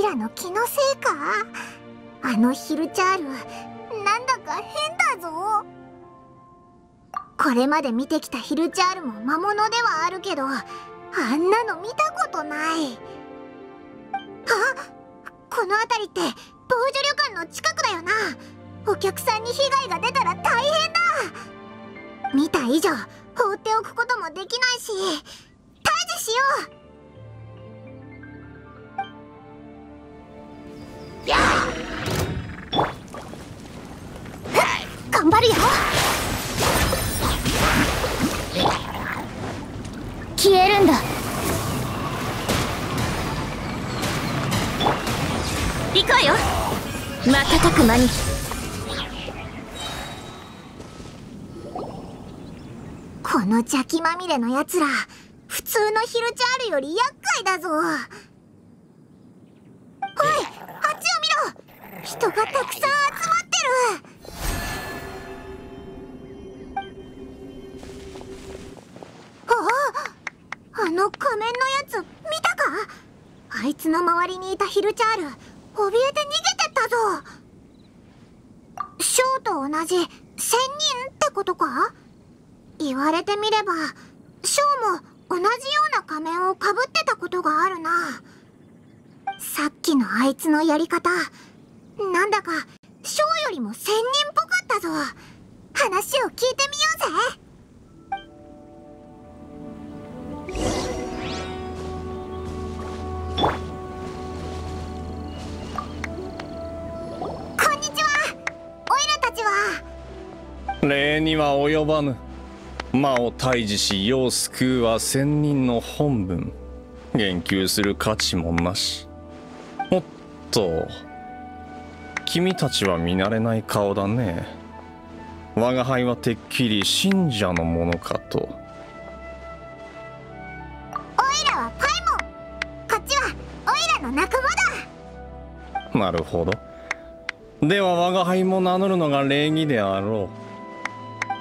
おいらの気のせいか？あのヒルチャールなんだか変だぞ。これまで見てきたヒルチャールも魔物ではあるけどあんなの見たことない。あ？この辺りって防除旅館の近くだよな。お客さんに被害が出たら大変だ。見た以上放っておくこともできないし退治しよう。頑張るよ。消えるんだ。行こうよ。瞬く間に。この邪気まみれのやつら普通のヒルチャールより厄介だぞおいあっちを見ろ人がたくさん集まってる。ああの仮面のやつ見たか？あいつの周りにいたヒルチャール怯えて逃げてったぞ。ショーと同じ仙人ってことか？言われてみればショーも同じような仮面をかぶってたことがあるな。さっきのあいつのやり方なんだかショーよりも仙人っぽかったぞ。話を聞いてみようぜ。こんにちは。オイラたちは。礼には及ばぬ。魔を退治し世を救うは仙人の本分。言及する価値もなし。おっと。君たちは見慣れない顔だね。我が輩はてっきり信者のものかと。オイラはパイモンこっちはオイラの仲間だ。なるほど。では我が輩も名乗るのが礼儀であろ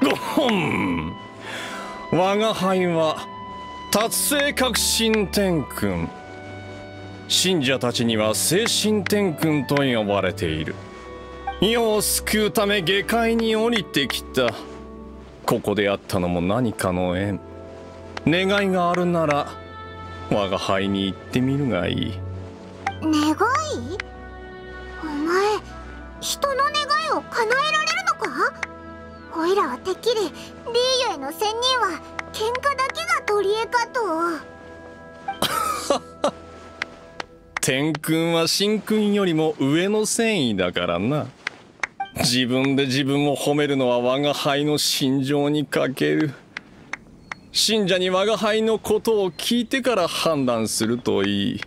う。ごほん我が輩は達成革新天君信者たちには精神天君と呼ばれている。世を救うため下界に降りてきた。ここであったのも何かの縁。願いがあるなら我が輩に言ってみるがいい。願い？お前人の願いを叶えられるのか？オイラはてっきりリーユへの仙人は喧嘩だけが取り柄かと。天君は神君よりも上の繊維だからな。自分で自分を褒めるのは我が輩の心情に欠ける。信者に我が輩のことを聞いてから判断するといい。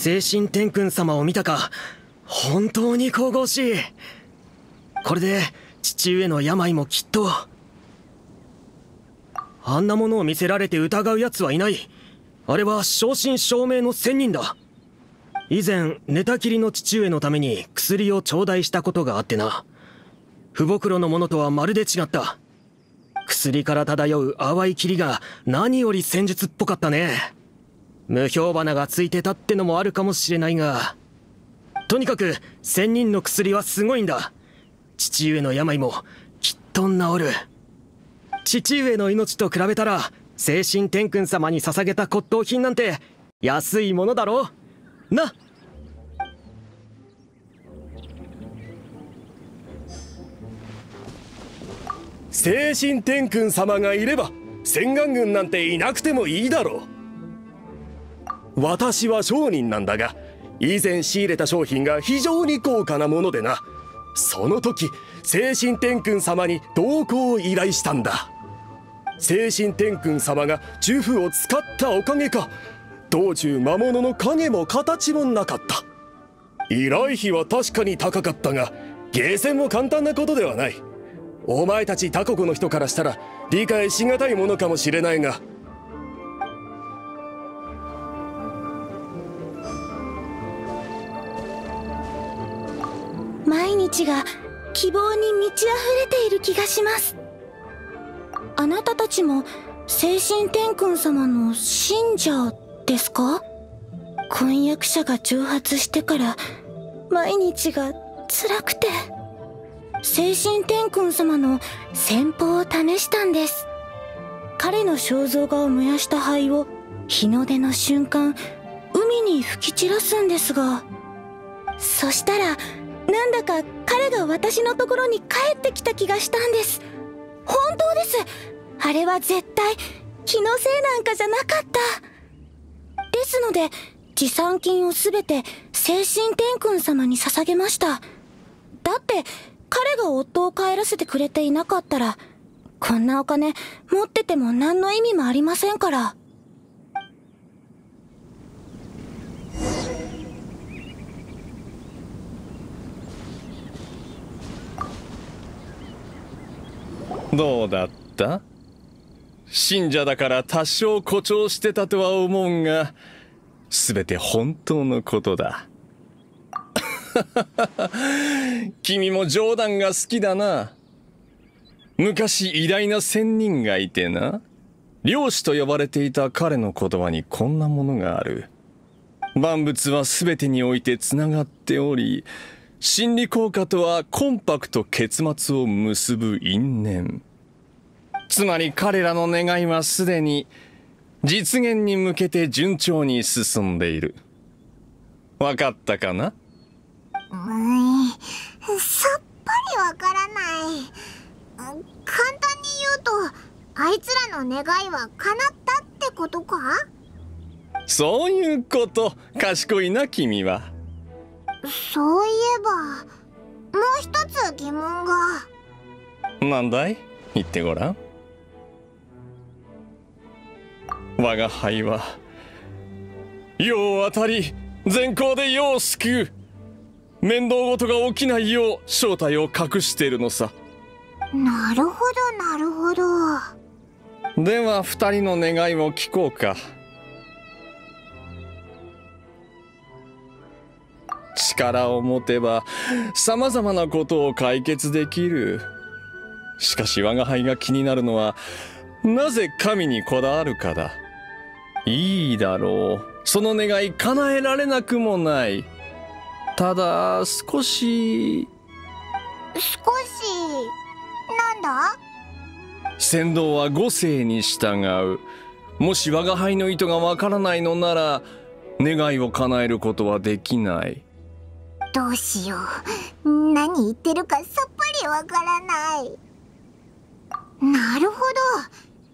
精神天君様を見たか。本当に神々しい。これで父上の病もきっと。あんなものを見せられて疑う奴はいない。あれは正真正銘の仙人だ。以前寝たきりの父上のために薬を頂戴したことがあってな。不袋のものとはまるで違った。薬から漂う淡い霧が何より戦術っぽかったね。無評花がついてたってのもあるかもしれないがとにかく仙人の薬はすごいんだ。父上の病もきっと治る。父上の命と比べたら精神天君様に捧げた骨董品なんて安いものだろな。精神天君様がいれば洗顔軍なんていなくてもいいだろう。私は商人なんだが以前仕入れた商品が非常に高価なものでな。その時精神天君様に同行を依頼したんだ。精神天君様が呪符を使ったおかげか道中魔物の影も形もなかった。依頼費は確かに高かったがゲーセンも簡単なことではない。お前たち他国の人からしたら理解しがたいものかもしれないが毎日が希望に満ち溢れている気がします。あなたたちも精神天君様の信者ですか？婚約者が蒸発してから毎日が辛くて。精神天君様の戦法を試したんです。彼の肖像画を燃やした灰を日の出の瞬間海に吹き散らすんですが。そしたらなんだか彼が私のところに帰ってきた気がしたんです。本当です。あれは絶対気のせいなんかじゃなかった。ですので持参金をすべて精神天君様に捧げました。だって彼が夫を帰らせてくれていなかったらこんなお金持ってても何の意味もありませんから。どうだった？信者だから多少誇張してたとは思うんが全て本当のことだ。君も冗談が好きだな。昔偉大な仙人がいてな。漁師と呼ばれていた彼の言葉にこんなものがある。万物は全てにおいてつながっており心理効果とはコンパクト結末を結ぶ因縁。つまり彼らの願いはすでに実現に向けて順調に進んでいる。わかったかな？うーんさっぱりわからない。簡単に言うとあいつらの願いは叶ったってことか？そういうこと。賢いな君はそういえばもう一つ疑問が。なんだい？言ってごらん。我が輩は世を渡り善行で世を救う面倒事が起きないよう正体を隠しているのさ。なるほどなるほど。では二人の願いを聞こうか力を持てば様々なことを解決できる。しかし我が輩が気になるのはなぜ神にこだわるかだ。いいだろう。その願い叶えられなくもない。ただ少し。少し。なんだ？先導は五世に従う。もし我が輩の意図がわからないのなら願いを叶えることはできないどうしよう。何言ってるかさっぱりわからない。なるほど。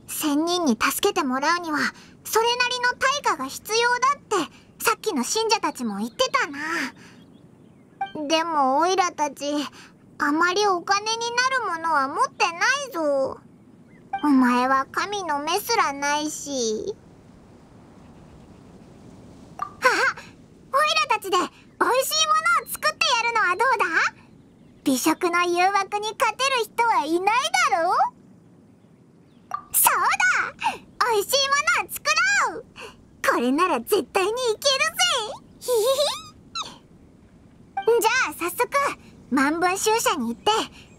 仙人に助けてもらうにはそれなりの対価が必要だってさっきの信者たちも言ってたな。でもオイラたちあまりお金になるものは持ってないぞ。お前は神の目すらないし。ははオイラたちで美味しいものるのはどうだ？美食の誘惑に勝てる人はいないだろう？そうだ！美味しいものを作ろう！これなら絶対にいけるぜ！ひひひじゃあ早速万文集社に行って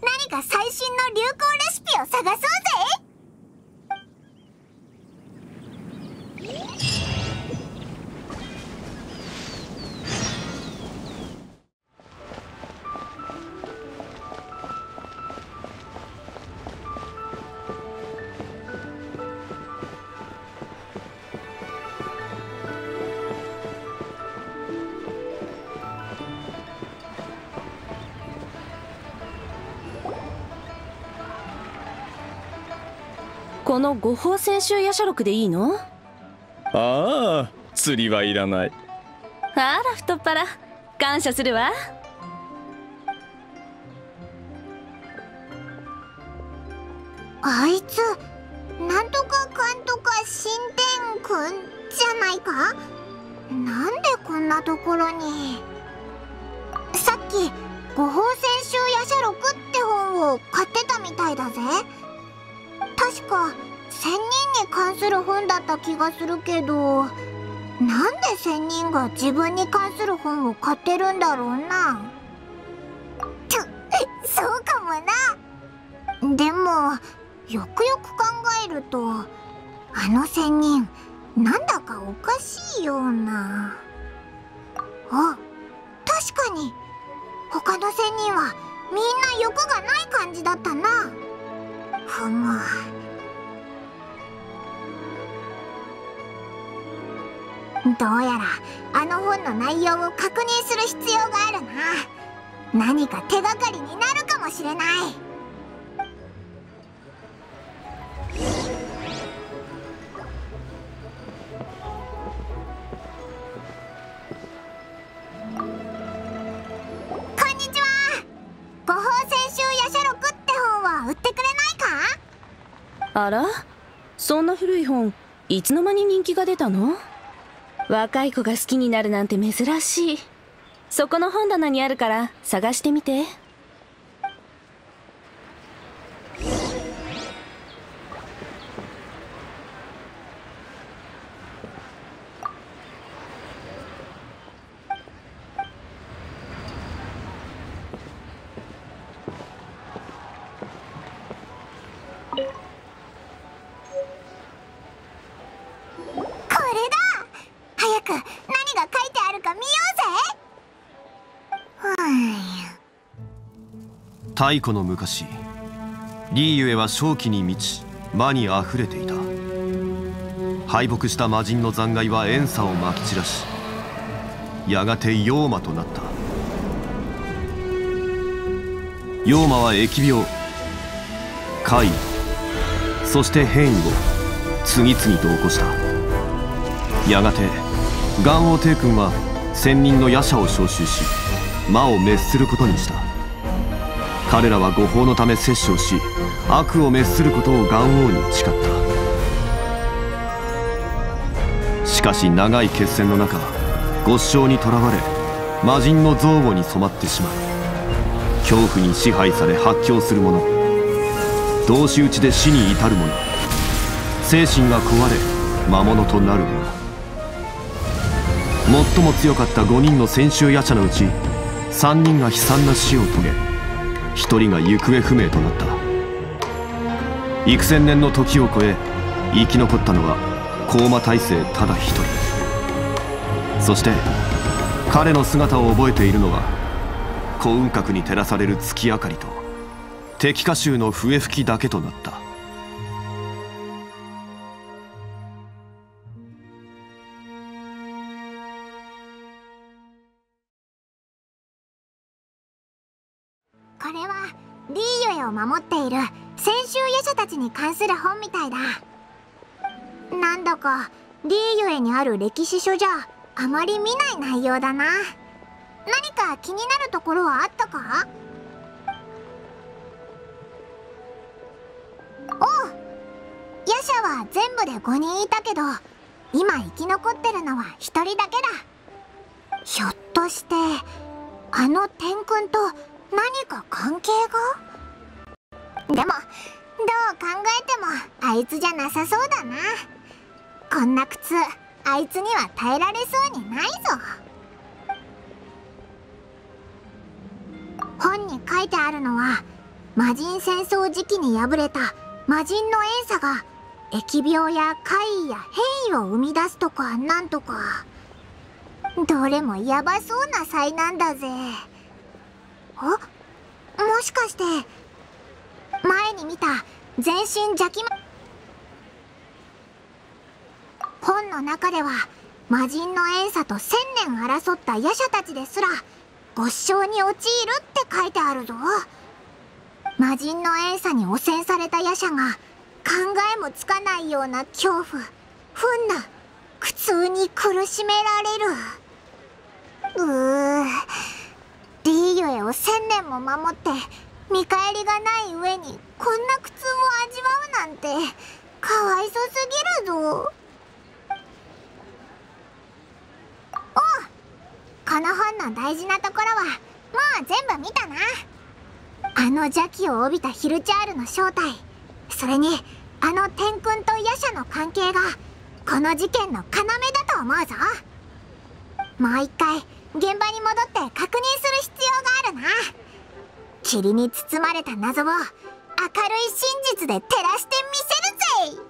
何か最新の流行レシピを探そうぜ！この五宝千秋夜叉録でいいの？ああ釣りはいらない。あら太っ腹。感謝するわ。あいつなんとかかんとか新天くんじゃないか？なんでこんなところに？さっき「五宝千秋夜叉録」って本を買ってたみたいだぜか仙人に関する本だった気がするけどなんで仙人が自分に関する本を買ってるんだろうな。と そうかもな。でもよくよく考えるとあの仙人なんだかおかしいような。あ確かに他の仙人はみんな欲がない感じだったな。ふむ。どうやらあの本の内容を確認する必要があるな。何か手がかりになるかもしれない。こんにちは。五宝戦衆夜叉録って本は売ってくれないか？あら？そんな古い本いつの間に人気が出たの？若い子が好きになるなんて珍しい。そこの本棚にあるから探してみて。太古の昔リーユエは正気に満ち魔にあふれていた。敗北した魔人の残骸は怨嗟をまき散らしやがて妖魔となった。妖魔は疫病怪異そして変異を次々と起こした。やがて元王帝君は仙人の夜叉を召集し魔を滅することにした。彼らは誤報のため殺生し悪を滅することを元王に誓った。しかし長い決戦の中極小にとらわれ魔人の憎悪に染まってしまう。恐怖に支配され発狂する者。同士討ちで死に至る者。精神が壊れ魔物となる者。最も強かった5人の先週夜叉のうち3人が悲惨な死を遂げ1人が行方不明となった。幾千年の時を超え生き残ったのは高馬大聖ただ一人。そして彼の姿を覚えているのは幸運閣に照らされる月明かりと敵歌集の笛吹きだけとなった。に関する本みたいだ。なんだかリーユエにある歴史書じゃあまり見ない内容だな。何か気になるところはあったか？おう夜叉は全部で5人いたけど今生き残ってるのは1人だけだ。ひょっとしてあの天君と何か関係が？でもどう考えてもあいつじゃなさそうだな。こんな苦痛あいつには耐えられそうにないぞ。本に書いてあるのは魔人戦争時期に敗れた魔人の怨嗟が疫病や怪異や変異を生み出すとかなんとか。どれもヤバそうな災難だぜ。あもしかして前に見た全身邪気ま本の中では魔人の怨嗟と千年争った夜叉たちですらご掌に陥るって書いてあるぞ。魔人の怨嗟に汚染された夜叉が考えもつかないような恐怖憤怒苦痛に苦しめられる。うーリーユエを千年も守って見返りがない上にこんな苦痛を味わうなんてかわいそすぎるぞ。おうこの本の大事なところはもう全部見たな。あの邪気を帯びたヒルチャールの正体それにあの天君と夜叉の関係がこの事件の要だと思うぞ。もう一回現場に戻って確認する必要があるな。霧に包まれた謎を明るい真実で照らしてみせるぜ。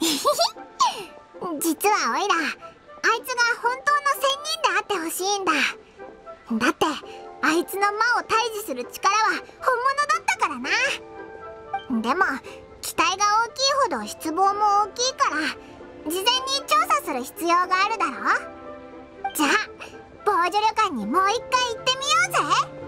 実はオイラあいつが本当の仙人であってほしいんだ。だってあいつの魔を退治する力は本物だったからな。でも期待が大きいほど失望も大きいから事前に調査する必要があるだろ。じゃあ防除旅館にもう一回行ってみようぜ。